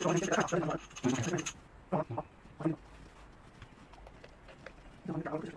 这个完全就是给它盖好了盖好了好去